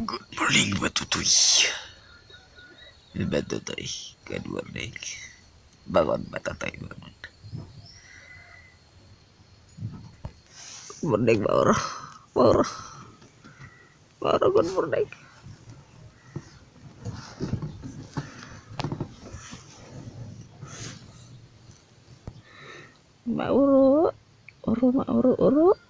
Good morning Batutoy. tutui. good morning. Bangun Batutoy, bangun. Merdek baru, baru, baru Mauro, good morning. Mauro. Uru, Mauro, uru.